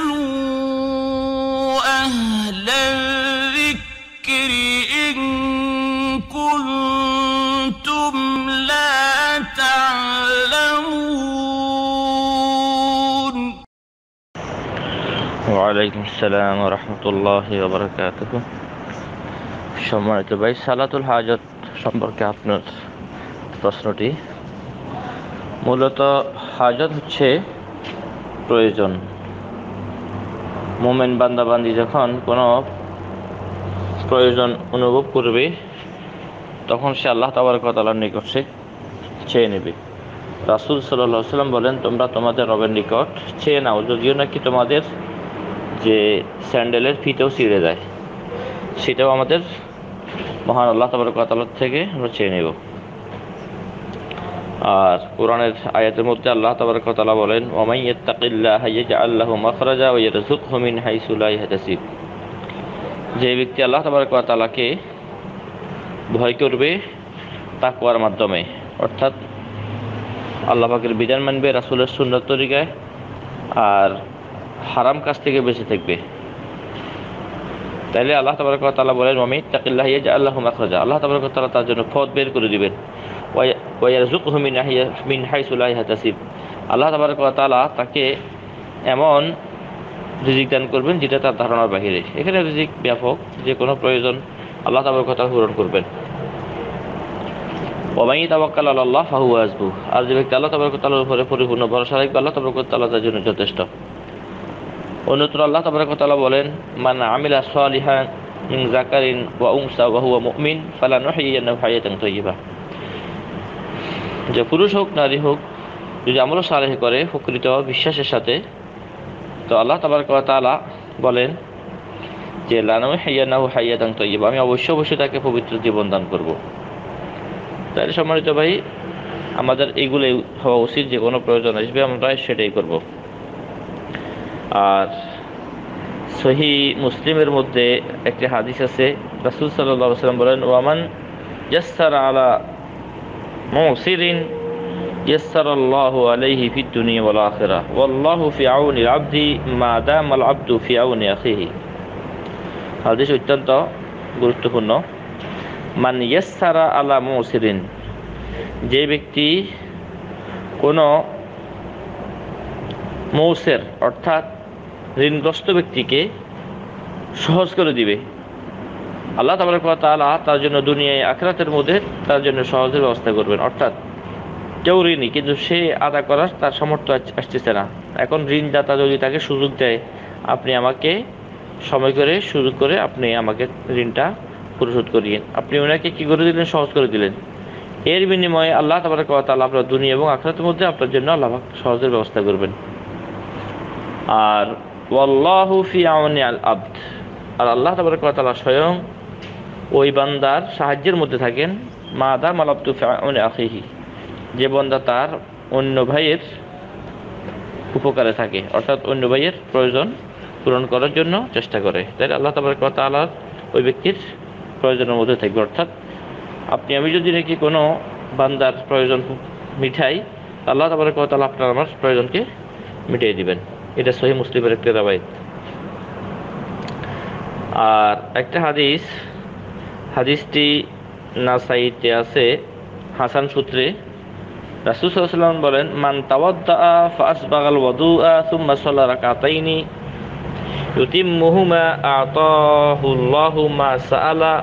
فاسألوا أهل الذكر إن كنتم لا تعلمون ওয়ালাইকুম আসসালাম রহমতুল্লাহ বারকাত সম্মানিত ভাই সালাতুল হাজত সম্পর্কে আপনার প্রশ্নটি মূলত হাজত হচ্ছে প্রয়োজন। মোমেন বান্দাবান্দি যখন কোনো প্রয়োজন অনুভব করবে, তখন সে আল্লাহ তাবারকতালার নিকট সে চেয়ে নেবে। রাসুল সাল্লাহ সাল্লাম বলেন, তোমরা তোমাদের রবের নিকট চেয়ে নাও, যদিও নাকি তোমাদের যে স্যান্ডেলের ফিতেও ছিঁড়ে যায়, সেটাও আমাদের মহান আল্লাহ তাবারকাতালার থেকে আমরা চেয়ে নেব। আর কোরআনের আয়াতের মধ্যে আল্লাহ তাবারকাতালা বলেন ওমাই ইত্তাকিল্লাহ ইয়াজআল্লাহু মাখরাজা ওয়া ইয়ারযুকহু মিন হাইসু লা যে ব্যক্তি আল্লাহ তাবারকাতালাকে ভয় করবে তাকওয়ার মাধ্যমে, অর্থাৎ আল্লাহ পাকের বিধান মানবে, রাসুলের সুন্দর তরিকায়, আর হারাম কাজ থেকে বেঁচে থাকবে। তাইলে আল্লাহ তাবারক তাআলা বলেন মামি তাকিল্লাহ ইয়াজআল্লাহু মাখরাজা। আল্লাহ তাবারক তাআলা তার জন্য পথ বের করে দিবেন। ওয়া মিন আল্লাহ তাবারক তাআলা তাকে এমন রিজিক দান করবেন যেটা তার ধারণার বাহিরে। এখানে রিজিক ব্যাপক, যে কোনো প্রয়োজন আল্লাহ তাবারক পূরণ করবেন। তাবাক্কাল আল্লাহ ফাহু আসবু আর যে ব্যক্তি আল্লাহ তাবারক উপরে পরিপূর্ণ ভরসা রাখবে, আল্লাহ তাবারক তার জন্য যথেষ্ট। অন্যত্র আল্লাহ তাবারকতালা বলেন, মান আমিলা সালিহা জাকারিন ওয়া হুয়া মুমিন তাইয়্যিবা। যে পুরুষ হোক, নারী হোক, যদি আমল সালেহ করে, প্রকৃত বিশ্বাসের সাথে, তো আল্লাহ তাবারকতালা বলেন যে লানুহয়িয়ান্নাহু হায়াতান তাইয়্যিবা আমি অবশ্যই অবশ্যই তাকে পবিত্র জীবন দান করব। তাই সম্মানিত ভাই, আমাদের এইগুলোই হওয়া উচিত, যে কোনো প্রয়োজন আসবে, আমরা সেটাই করব। আর সহি মুসলিমের মধ্যে একটি হাদিস আছে, রাসুল সাল্লাহ সাল্লাম বলেন ওয়ামান ইয়াসার আলা মৌসিরিন আলাইহি ফি দুনিয়া ওয়াল আখিরা ওয়াল্লাহু ফি আউনি আবদি মা দাম আল আবদু ফি আউনি আখিহি। হাদিস অত্যন্ত গুরুত্বপূর্ণ। মান ইয়াসারা আলা মৌসিরিন যে ব্যক্তি কোনো মৌসের অর্থাৎ ঋণগ্রস্ত ব্যক্তিকে সহজ করে দিবে আল্লাহ তালা তার জন্য দুনিয়ায় আখরাতের মধ্যে তার জন্য সহজের ব্যবস্থা করবেন। অর্থাৎ কেউ ঋণই কিন্তু সে আদা করার তার সামর্থ্য আসতেছে না। এখন ঋণদাতা যদি তাকে সুযোগ দেয়, আপনি আমাকে সময় করে, সুযোগ করে আপনি আমাকে ঋণটা পরিশোধ করিয়েন। আপনি ওনাকে কী করে দিলেন? সহজ করে দিলেন। এর বিনিময়ে আল্লাহ তালা আপনার দুনিয়া এবং আখরাতের মধ্যে আপনার জন্য আল্লাহ সহজের ব্যবস্থা করবেন। আর ওয়াল্লাহু ফি আউনি আল আব্দ। আর আল্লাহ তাবারকাতালা স্বয়ং ওই বান্দার সাহায্যের মধ্যে থাকেন। মা দা মালাবতু আখিহি। যে বান্দা তার অন্য ভাইয়ের উপকারে থাকে, অর্থাৎ অন্য ভাইয়ের প্রয়োজন পূরণ করার জন্য চেষ্টা করে। তাই আল্লাহ তাবার কথা তাবারকাতালার ওই ব্যক্তির প্রয়োজনের মধ্যে থাকবে। অর্থাৎ আপনি, আমি যদি নাকি কোনো বান্দার প্রয়োজন মিঠাই আল্লাহ তাবারকাতালা আপনার আমার প্রয়োজনকে মিটিয়ে দিবেন। এটা সহি মুসলিমের একটি রাবায়ত আর একটা হাদিস হাদিসটি নাসাইতে আছে, হাসান সূত্রে। রাসুল সাল্লাম বলেন, মান তাওয়াদ্দা ফাস বাগাল ওয়াদু সুম্মা সাল্লা রাকাতাইনি, ইউতিম্মুহুমা আতাহুল্লাহু মা সাআলা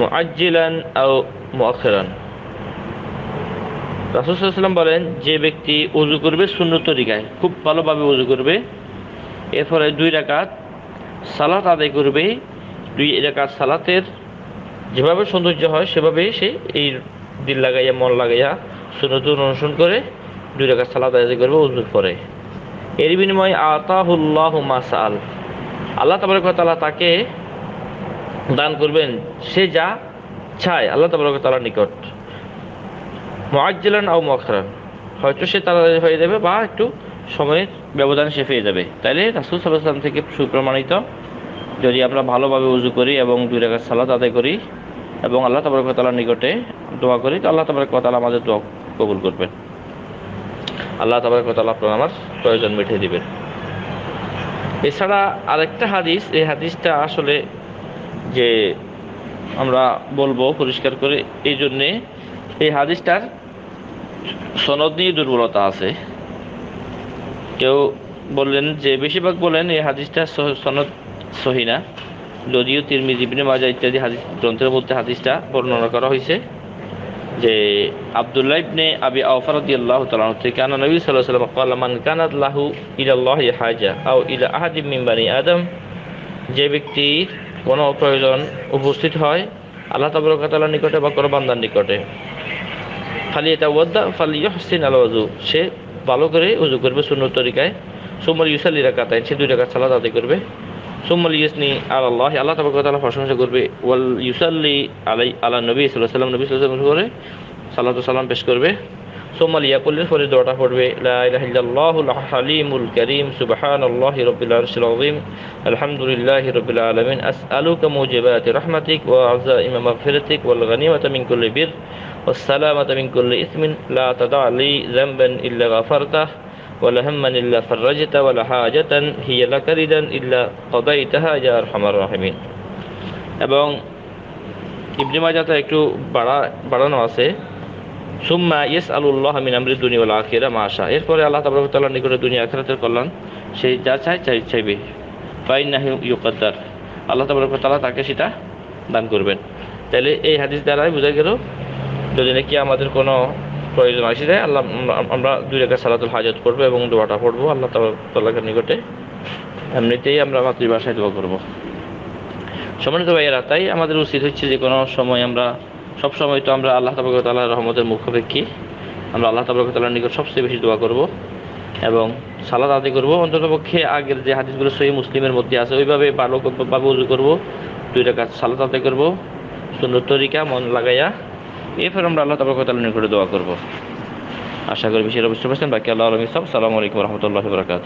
মুআজ্জিলান আও মুআখিরান। রাসুসাল্লাম বলেন, যে ব্যক্তি উজু করবে শূন্য তরিকায়, খুব ভালোভাবে উজু করবে, এরপরে দুই রাকাত সালাত আদায় করবে দুই রাকাত সালাতের যেভাবে সৌন্দর্য হয় সেভাবে সে এই দিল লাগাইয়া, মন লাগাইয়া সুনত অনুসরণ করে দুই রাকাত সালাত আদায় করবে উজুর পরে। এর বিনিময়ে আতাহুল্লাহ মাসাল আল্লাহ তাবারকতালা তাকে দান করবেন, সে যা চায় আল্লাহ তাবারকতালার নিকট। মোয়াজ্জেলান আও মখরান হয়তো সে তাড়াতাড়ি হয়ে যাবে বা একটু সময়ের ব্যবধান সে পেয়ে যাবে। তাইলে রাসুল সাল্লাহাম থেকে সুপ্রমাণিত যদি আমরা ভালোভাবে উজু করি এবং দুই রেখার সালাদ আদায় করি এবং আল্লাহ তাবরকতালার নিকটে দোয়া করি, তো আল্লাহ তাবরকতালা আমাদের দোয়া কবুল করবেন। আল্লাহ তাবার কথা আপনার আমার প্রয়োজন মিটিয়ে দিবেন। এছাড়া আরেকটা হাদিস, এই হাদিসটা আসলে যে আমরা বলব পরিষ্কার করে, এই জন্যে এই হাদিসটার সনদ নিয়ে দুর্বলতা আছে। কেউ বললেন যে, বেশিরভাগ বলেন এই হাদিসটা সনদ সহিনা যদিও তিরমিজ, ইবনে মাজা ইত্যাদি হাদিস, গ্রন্থের মধ্যে হাদিসটা বর্ণনা করা হয়েছে যে আব্দুল্লাহ ইবনে আবি আওফা রাদিয়াল্লাহু তাআলা থেকে আনা নবী সাল্লাল্লাহু আলাইহি ক্বালা মান কানাত লাহু ইলাল্লাহি হাজা আও ইলা আহাদিম মিন বানি আদম। যে ব্যক্তি কোনো প্রয়োজন উপস্থিত হয়, আল্লাহ তাবারক তাআলার নিকটে বা কোনো বান্দার নিকটে। ফালি এটা ওয়াদ্দা ফালি ইহসিন আল ওয়াজু সে ভালো করে উজু করবে সুন্নত তরিকায়। সুমল ইউসাল্লি রাকাতায় সে দুই রাকাত সালাত আদায় করবে। সুমল ইউসনি আল্লাহ আল্লাহ তাবারক তাআলা প্রশংসা করবে ওয়াল ইউসাল্লি আলাই আলা নবী সাল্লাল্লাহু আলাইহি ওয়াসাল্লাম নবী সাল্লাল্লাহু আলাইহি ওয়াসাল্লাম করে সালাতু সালাম পেশ করবে সুমল ইয়াকুলের পরে দোয়াটা পড়বে লা ইলাহা ইল্লাল্লাহুল হালিমুল কারীম সুবহানাল্লাহি রাব্বিল আরশিল আযীম আলহামদুলিল্লাহি রাব্বিল আলামিন আসআলুকা মুজিবাতি রাহমাতিক ওয়া আযাইমা মাগফিরাতিক ওয়াল গনিমাতা মিন কুল্লি বির والسلامة من كل إثم لا تدع لي ذنبا إلا غفرته ولا هما إلا فرجته ولا حاجة هي لك ردا إلا قضيتها يا أرحم الراحمين এবং ইবনে মাজাতে একটু বাড়া বাড়ানো আছে সুম্মা ইয়েস আলুল্লাহ মিন আমরি দুনিয়া ওয়াল আখিরা মাশা এরপরে আল্লাহ তাবারক তাআলার নিকটে দুনিয়া আখিরাতের কল্যাণ সে যা চায় চাই চাইবে ফাইন্নাহু ইউকাদ্দার আল্লাহ তাবারক তাআলা তাকে সেটা দান করবেন তাহলে এই হাদিস দ্বারাই বোঝা গেল যদি নাকি আমাদের কোনো প্রয়োজন আসে যায় আল্লাহ, আমরা- দুই রেখা সালাতুল হাজত পড়ব এবং দোয়াটা পড়ব। আল্লাহ তাল্লাহের নিকটে এমনিতেই আমরা মাতৃভাষায় দোয়া করব। সম্মানিত ভাইয়েরা, তাই আমাদের উচিত হচ্ছে যে কোনো সময় আমরা, সব সময় তো আমরা আল্লাহ তাবরক তাল্লাহ রহমতের মুখাপেক্ষী, আমরা আল্লাহ তাবরক তাল্লাহর নিকট সবচেয়ে বেশি দোয়া করব এবং সালাদ আদায় করব। অন্ততপক্ষে আগের যে হাদিসগুলো সহি মুসলিমের মধ্যে আছে, ওইভাবে ভাবে উজু করব, দুই টাকা সালাদ আদায় করব। সুন্দর তরিকা, মন লাগাইয়া এরপর আমরা আল্লাহ তাবরক তাল্লাহর নিকটে দোয়া করব। আশা করি বেশি বুঝতে পারছেন। বাকি আল্লাহ আলমী সব সালামু রহমতুল্লাহ বরকাত